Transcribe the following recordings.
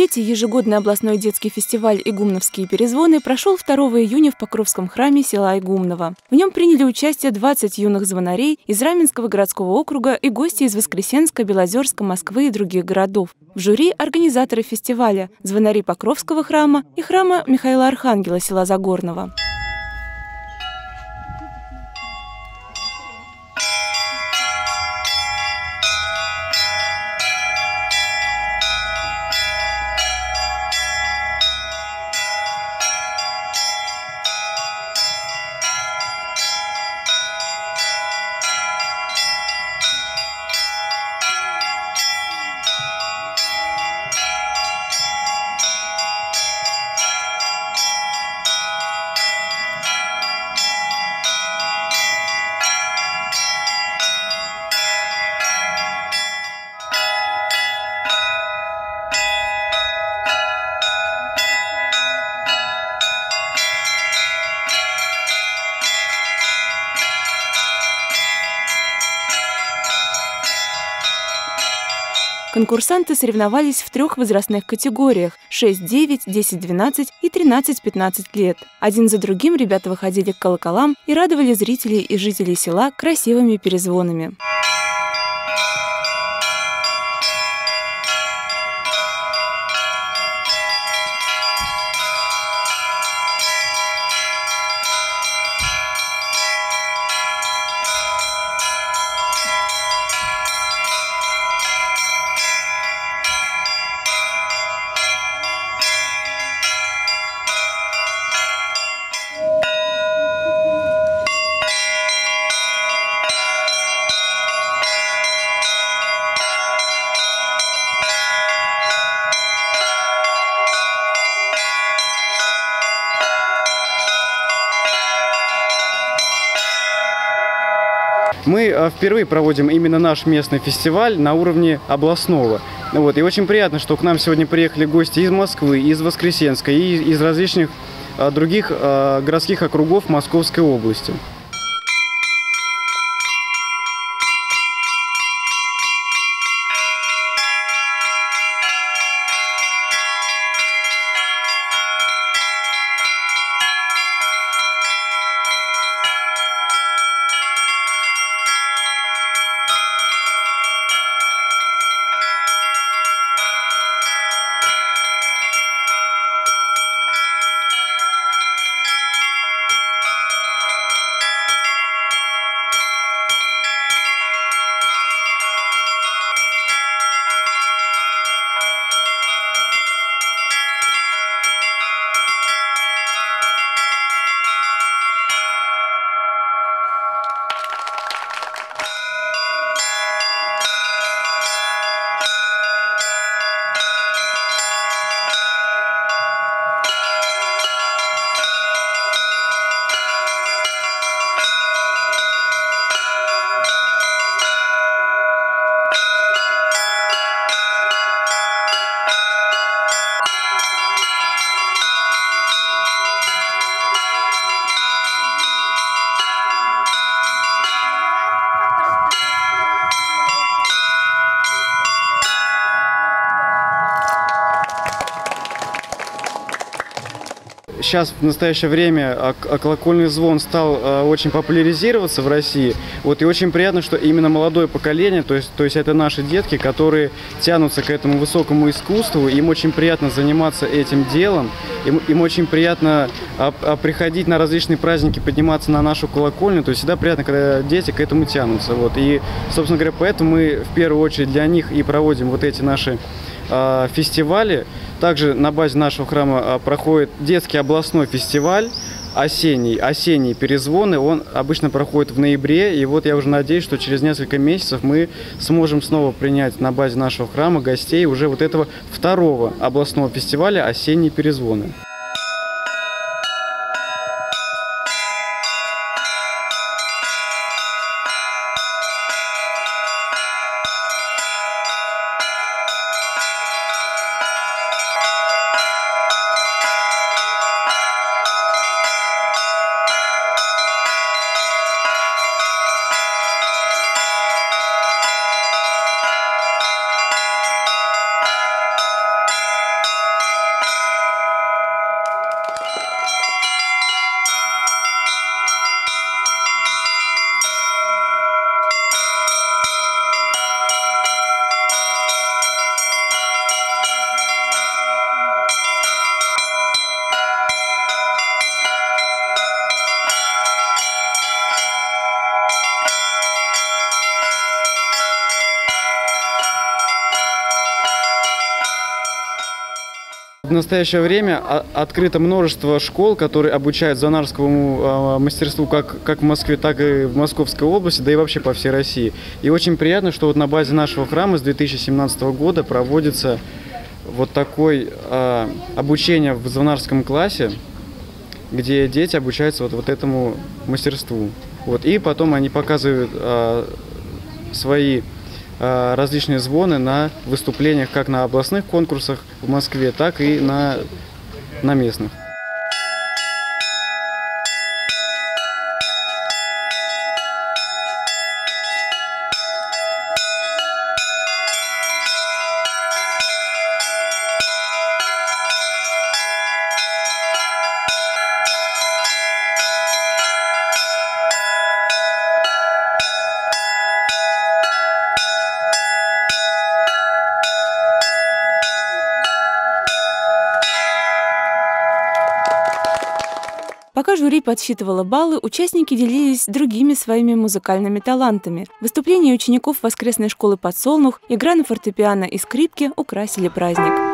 Третий ежегодный областной детский фестиваль «Игумновские перезвоны» прошел 2 июня в Покровском храме села Игумново. В нем приняли участие 20 юных звонарей из Раменского городского округа и гости из Воскресенска, Белозерска, Москвы и других городов. В жюри организаторы фестиваля – звонари Покровского храма и храма Михаила Архангела села Загорного. Конкурсанты соревновались в трех возрастных категориях – 6, 9, 10, 12 и 13, 15 лет. Один за другим ребята выходили к колоколам и радовали зрителей и жителей села красивыми перезвонами. Э, впервые проводим именно наш местный фестиваль на уровне областного. Вот. И очень приятно, что к нам сегодня приехали гости из Москвы, из Воскресенска и из различных э, других э, городских округов Московской области. Сейчас в настоящее время колокольный звон стал а, очень популяризироваться в России. Вот и очень приятно, что именно молодое поколение, то есть, то есть это наши детки, которые тянутся к этому высокому искусству, им очень приятно заниматься этим делом, им, им очень приятно а, а, приходить на различные праздники, подниматься на нашу колокольню, то есть всегда приятно, когда дети к этому тянутся. Вот. И, собственно говоря, поэтому мы в первую очередь для них и проводим вот эти наши фестивали. Также на базе нашего храма а, проходит детский областной фестиваль осенний, осенние перезвоны, он обычно проходит в ноябре, и вот я уже надеюсь, что через несколько месяцев мы сможем снова принять на базе нашего храма гостей уже вот этого второго областного фестиваля «Осенние перезвоны». В настоящее время открыто множество школ, которые обучают зонарскому а, мастерству как, как в Москве, так и в Московской области, да и вообще по всей России. И очень приятно, что вот на базе нашего храма с 2017 года проводится вот такое э, обучение в звонарском классе, где дети обучаются вот, вот этому мастерству. Вот, и потом они показывают э, свои различные звоны на выступлениях как на областных конкурсах в Москве, так и на, на местных. Жюри подсчитывало баллы, участники делились другими своими музыкальными талантами. Выступления учеников воскресной школы «Подсолнух», игра на фортепиано и скрипке украсили праздник.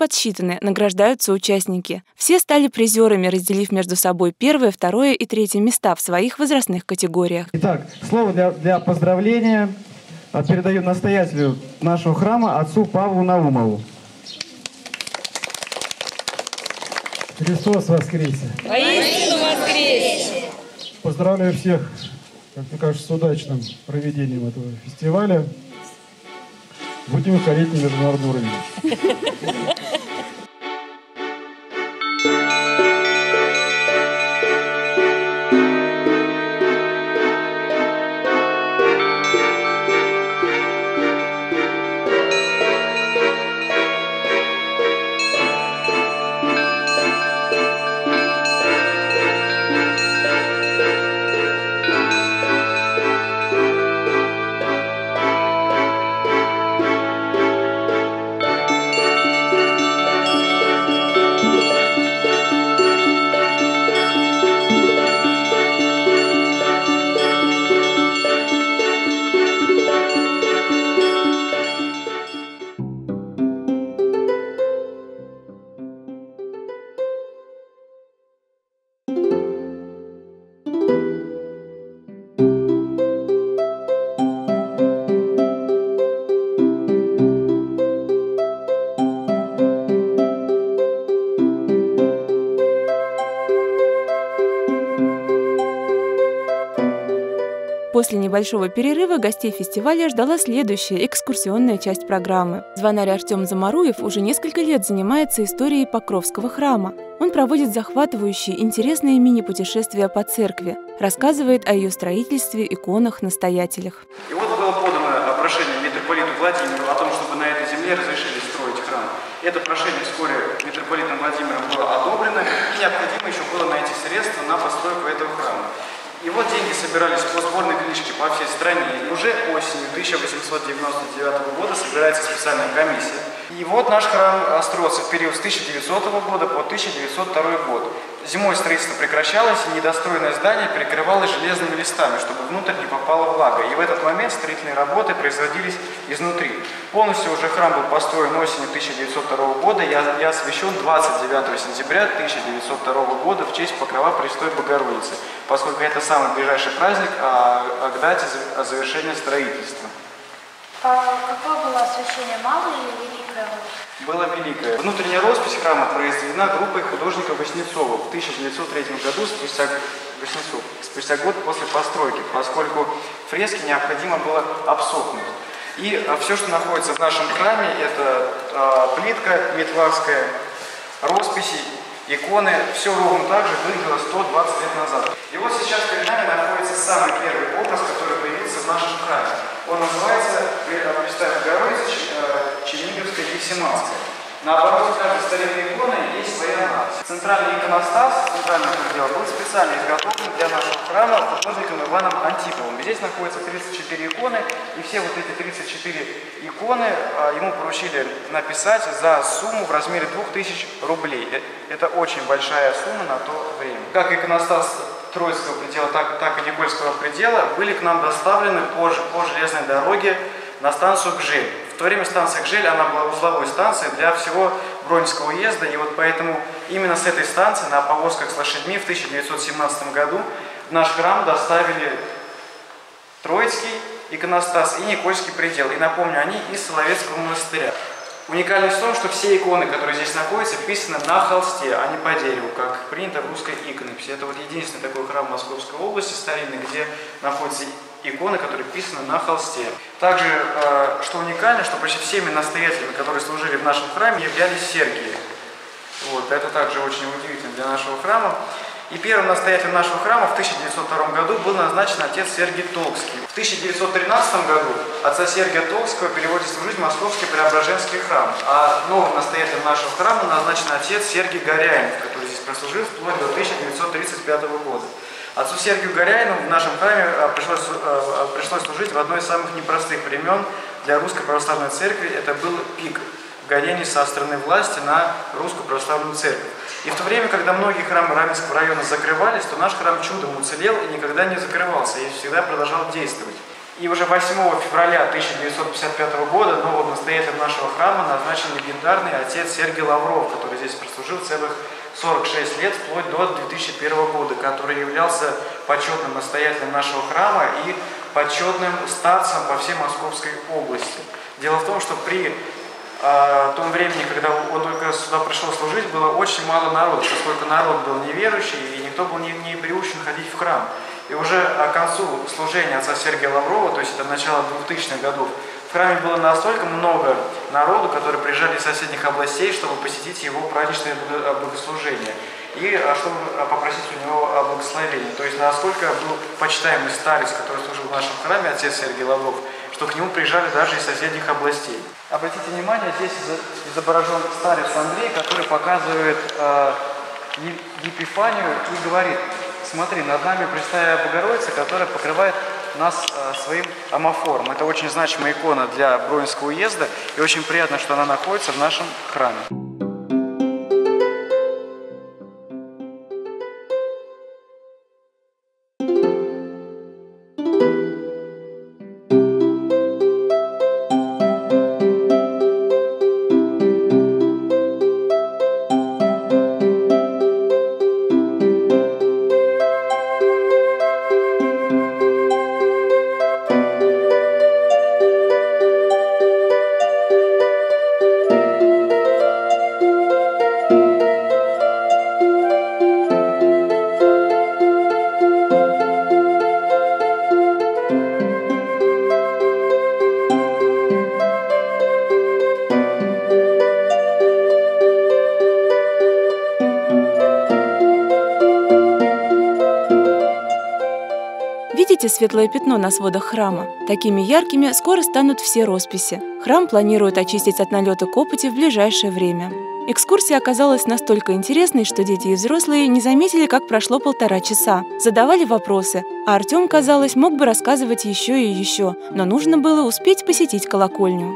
Подсчитаны, награждаются участники. Все стали призерами, разделив между собой первое, второе и третье места в своих возрастных категориях. Итак, слово для, для поздравления а передаю настоятелю нашего храма отцу Павлу Наумову. Христос воскресе! Воистину воскресе! Поздравляю всех, как мне кажется, с удачным проведением этого фестиваля. Будем выходить на международный уровень. небольшого перерыва гостей фестиваля ждала следующая экскурсионная часть программы. Звонарь Артем Замаруев уже несколько лет занимается историей Покровского храма. Он проводит захватывающие, интересные мини-путешествия по церкви, рассказывает о ее строительстве, иконах, настоятелях. И вот было подано прошение митрополиту Владимиру о том, чтобы на этой земле разрешили строить храм. Это прошение вскоре митрополитом Владимиром было одобрено, и необходимо еще было найти средства на постройку этого храма. И вот деньги собирались по сборной книжке по всей стране. И уже осенью 1899 года собирается специальная комиссия. И вот наш храм строился в период с 1900 года по 1902 год. Зимой строительство прекращалось, и недостроенное здание перекрывалось железными листами, чтобы внутрь не попала влага. И в этот момент строительные работы производились изнутри. Полностью уже храм был построен осенью 1902 года и освящен 29 сентября 1902 года в честь Покрова Престой Богородицы, поскольку это самый ближайший праздник а, а к дате завершения строительства. А какое было освещение, малое или великое? Было великое. Внутренняя роспись храма произведена группой художника Васнецова в 1903 году, спустя, Васнецов, спустя год после постройки, поскольку фрески необходимо было обсохнуть. И а, все, что находится в нашем храме, это а, плитка метварская, росписи, иконы, все ровно так же выглядело 120 лет назад. И вот сейчас перед нами находится самый первый образ, который появился в нашем храме. Он называется Пресвятая Богородица Черниговская Гефсиманская. На обороте каждой старинной иконы есть своя надпись. Центральный иконостас, центральный предел, был специально изготовлен для нашего храма художником Иваном Антиповым. Здесь находятся 34 иконы, и все вот эти 34 иконы а, ему поручили написать за сумму в размере 2000 рублей. Э, это очень большая сумма на то время. Как иконостас Троицкого предела, так, так и Никольского предела были к нам доставлены по, по железной дороге на станцию Гжель. То время станция Гжель, она была узловой станцией для всего Бронского уезда, и вот поэтому именно с этой станции на повозках с лошадьми в 1917 году в наш храм доставили Троицкий иконостас и Никольский предел. И напомню, они из Соловецкого монастыря. Уникальность в том, что все иконы, которые здесь находятся, писаны на холсте, а не по дереву, как принято в русской иконописи. Это вот единственный такой храм Московской области старинный, где находятся иконы, которые писаны на холсте. Также, э, что уникально, что почти всеми настоятелями, которые служили в нашем храме, являлись Сергии. Вот, это также очень удивительно для нашего храма. И первым настоятелем нашего храма в 1902 году был назначен отец Сергий Толкский. В 1913 году отца Сергия Толкского переводит служить в Московский Преображенский храм. А новым настоятелем нашего храма назначен отец Сергий Горяинов, который здесь прослужил вплоть до 1935 года. Отцу Сергию Горяину в нашем храме а, пришлось, а, а, пришлось служить в одной из самых непростых времен для Русской Православной Церкви. Это был пик гонений со стороны власти на Русскую Православную Церковь. И в то время, когда многие храмы Раменского района закрывались, то наш храм чудом уцелел и никогда не закрывался, и всегда продолжал действовать. И уже 8 февраля 1955 года новым настоятелем нашего храма назначен легендарный отец Сергий Лавров, который здесь прослужил целых 46 лет, вплоть до 2001 года, который являлся почетным настоятелем нашего храма и почетным старцем по всей Московской области. Дело в том, что при э, том времени, когда он только сюда пришел служить, было очень мало народу, поскольку народ был неверующий, и никто был не, не приучен ходить в храм. И уже к концу служения отца Сергия Лаврова, то есть это начало 2000-х годов, в храме было настолько много народу, которые приезжали из соседних областей, чтобы посетить его праздничное богослужение и а, чтобы попросить у него благословения. То есть насколько был почитаемый старец, который служил в нашем храме, отец Сергей Лавров, что к нему приезжали даже из соседних областей. Обратите внимание, здесь изображен старец Андрей, который показывает э, Епифанию и говорит, смотри, над нами Пресвятая Богородица, которая покрывает нас э, своим амофором. Это очень значимая икона для Броинского уезда, и очень приятно, что она находится в нашем храме. Светлое пятно на сводах храма? Такими яркими скоро станут все росписи. Храм планирует очистить от налета копоти в ближайшее время. Экскурсия оказалась настолько интересной, что дети и взрослые не заметили, как прошло полтора часа. Задавали вопросы, а Артем, казалось, мог бы рассказывать еще и еще, но нужно было успеть посетить колокольню.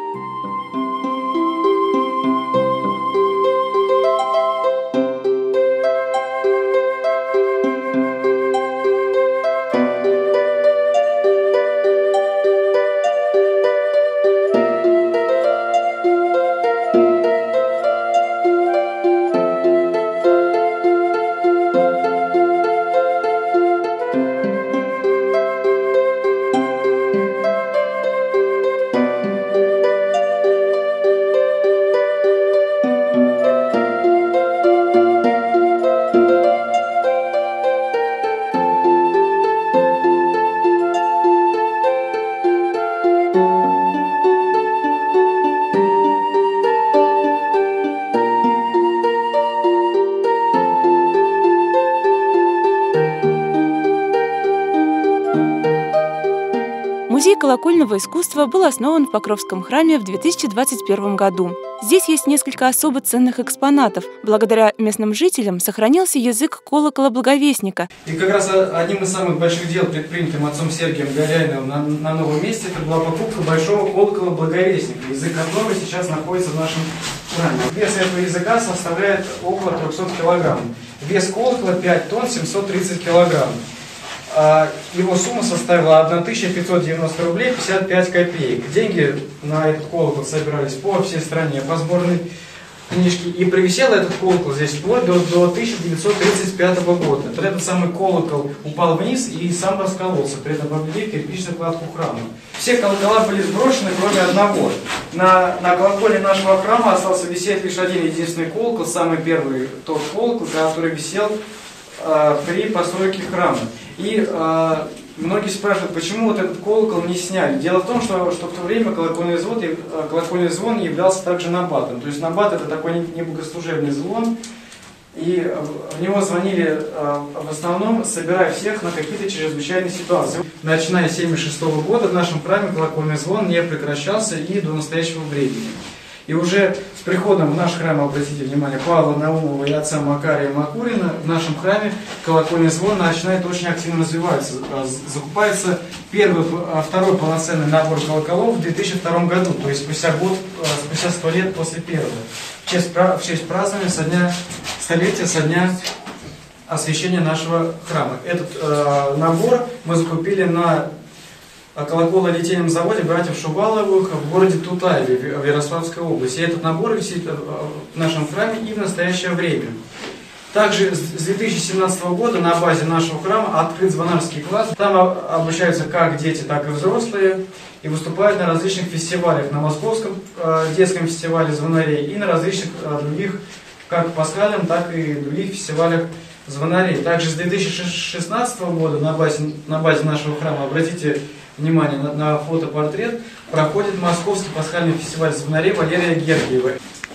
Музей колокольного искусства был основан в Покровском храме в 2021 году. Здесь есть несколько особо ценных экспонатов. Благодаря местным жителям сохранился язык колокола благовестника. И как раз одним из самых больших дел, предпринятым отцом Сергием Горяиновым на, на новом месте, это была покупка большого колокола благовестника, язык которого сейчас находится в нашем храме. Вес этого языка составляет около 300 килограмм. Вес колокола 5 тонн 730 килограмм. А, его сумма составила 1590 рублей 55 копеек. Деньги на этот колокол собирались по всей стране, по сборной книжке. И провисел этот колокол здесь вплоть до, до 1935 года. Вот этот самый колокол упал вниз и сам раскололся, при этом повредив кирпичную кладку храма. Все колокола были сброшены, кроме одного. На, на колоколе нашего храма остался висеть лишь один единственный колокол, самый первый тот колокол, который висел при постройке храма. И э, многие спрашивают, почему вот этот колокол не сняли. Дело в том, что, что в то время колокольный звон, э, колокольный звон являлся также набатом. То есть набат это такой небогослужебный звон, и в него звонили э, в основном, собирая всех на какие-то чрезвычайные ситуации. Начиная с 1976 года в нашем храме колокольный звон не прекращался и до настоящего времени. И уже с приходом в наш храм, обратите внимание, Павла Наумова и отца Макария Макурина, в нашем храме колокольный звон начинает очень активно развиваться. А, закупается первый, а, второй полноценный набор колоколов в 2002 году, то есть спустя год, а, спустя сто лет после первого, в честь, в честь празднования со дня, столетия со дня освящения нашего храма. Этот э, набор мы закупили на колокололитейном заводе братьев Шуваловых в городе Тутаеве в Ярославской области. И этот набор висит в нашем храме и в настоящее время. Также с 2017 года на базе нашего храма открыт звонарский класс. Там обучаются как дети, так и взрослые. И выступают на различных фестивалях. На Московском э, детском фестивале звонарей и на различных э, других, как пасхальном, так и других фестивалях звонарей. Также с 2016 года на базе, на базе нашего храма, обратите внимание на, на фотопортрет, проходит Московский пасхальный фестиваль звонарей Валерия Гергиева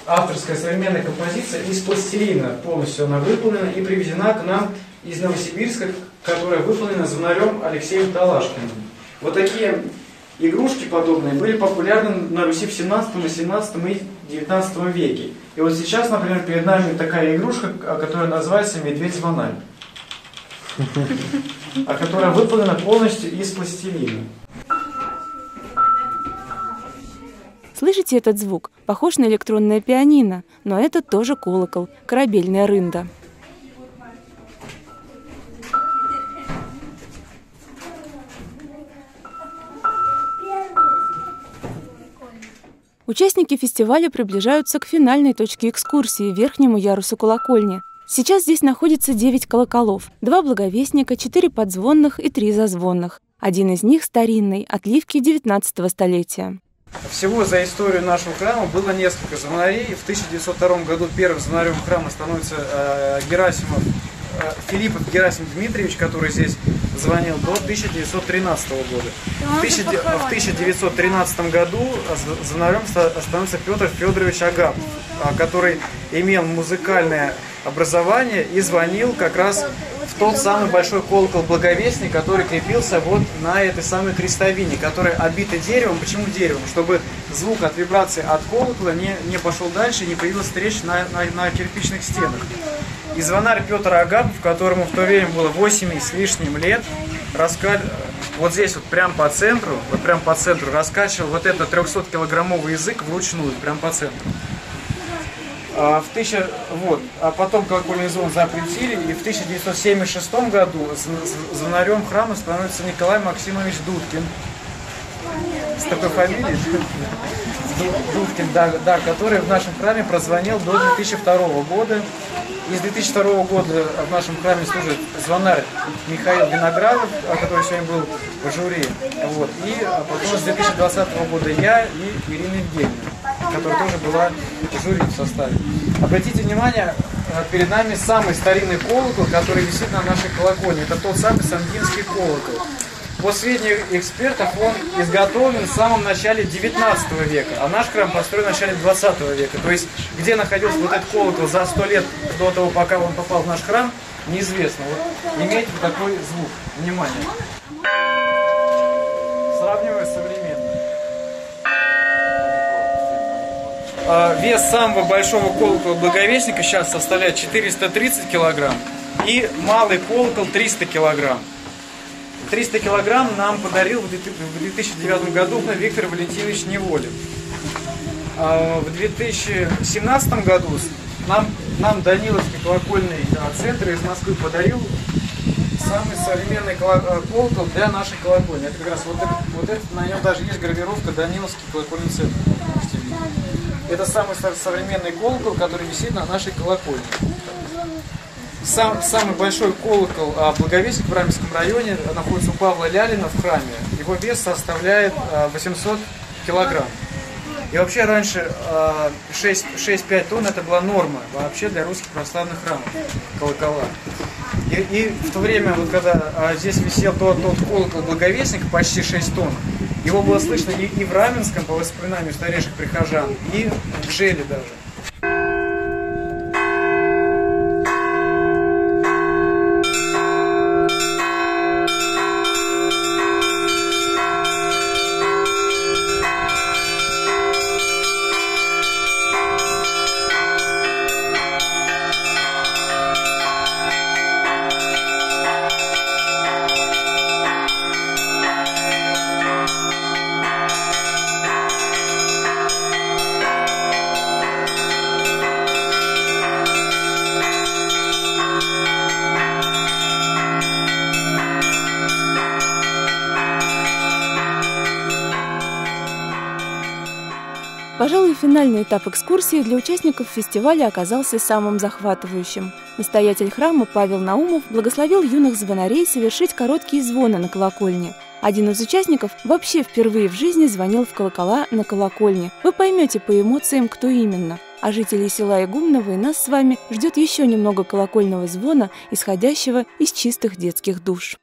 авторская современная композиция из пластилина. Полностью она выполнена и привезена к нам из Новосибирска, которая выполнена звонарем Алексеем Талашкиным. Вот такие игрушки подобные были популярны на Руси в 17, 18 и 19 веке. И вот сейчас, например, перед нами такая игрушка, которая называется «Медведь-звонарь», а которая выполнена полностью из пластилина. Слышите этот звук? Похож на электронное пианино, но это тоже колокол, корабельная рында. Участники фестиваля приближаются к финальной точке экскурсии, верхнему ярусу колокольни. Сейчас здесь находится 9 колоколов, два благовестника, 4 подзвонных и 3 зазвонных. Один из них старинный, отливки 19 столетия. Всего за историю нашего храма было несколько звонарей. В 1902 году первым звонарем храма становится э, Герасимов, Филиппов Герасим Дмитриевич, который здесь звонил до 1913 года. В, 1913 году звонарем становится Петр Федорович Агапов, э, который имел музыкальное образование и звонил как раз в тот самый большой колокол Благовестный, который крепился вот на этой самой крестовине, которая обита деревом. Почему деревом? Чтобы звук от вибрации от колокола не, не пошел дальше, не появилась трещина на, на, на кирпичных стенах. И звонарь Петр Агапов, которому в то время было 8 с лишним лет, раска... вот здесь вот прям по центру, вот прям по центру раскачивал вот этот 300-килограммовый язык вручную, прям по центру. А, в 1000, вот, а потом колокольный звон запретили, и в 1976 году звонарем храма становится Николай Максимович Дудкин. С такой фамилией? Дудкин, да, да, который в нашем храме прозвонил до 2002 года. И с 2002 года в нашем храме служит звонарь Михаил Виноградов, который сегодня был в жюри. Вот. И потом с 2020 года я и Ирина Евгеньевна которая тоже была в жюри в составе. Обратите внимание, э, перед нами самый старинный колокол, который висит на нашей колокольне. Это тот самый Сандинский колокол. По сведениям экспертов, он изготовлен в самом начале 19 века, а наш храм построен в начале 20 века. То есть, где находился вот этот колокол за 100 лет до того, пока он попал в наш храм, неизвестно. Вот имейте такой звук. Внимание. Сравнивая с современным. А, вес самого большого колокола благовестника сейчас составляет 430 килограмм и малый колокол 300 килограмм. 300 килограмм нам подарил в 2009 году Виктор Валентинович Неволин. А, в 2017 году нам, нам Даниловский колокольный центр из Москвы подарил самый современный колокол для нашей колокольни. Это как раз вот это, вот это на нем даже есть гравировка Даниловский колокольный центр. Это самый современный колокол, который висит на нашей колокольне. Сам, самый большой колокол а, Благовестник в Рамском районе находится у Павла Лялина в храме. Его вес составляет а, 800 килограмм. И вообще раньше а, 6-5 тонн это была норма вообще для русских православных храмов, колокола. И, и в то время, вот, когда а, здесь висел тот, тот колокол Благовестника, почти 6 тонн, его было слышно и, и в Раменском, по воспоминаниям старейших прихожан, и в Желе даже. Финальный этап экскурсии для участников фестиваля оказался самым захватывающим. Настоятель храма Павел Наумов благословил юных звонарей совершить короткие звоны на колокольне. Один из участников вообще впервые в жизни звонил в колокола на колокольне. Вы поймете по эмоциям, кто именно. А жителей села Игумново и нас с вами ждет еще немного колокольного звона, исходящего из чистых детских душ.